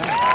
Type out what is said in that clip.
Yeah.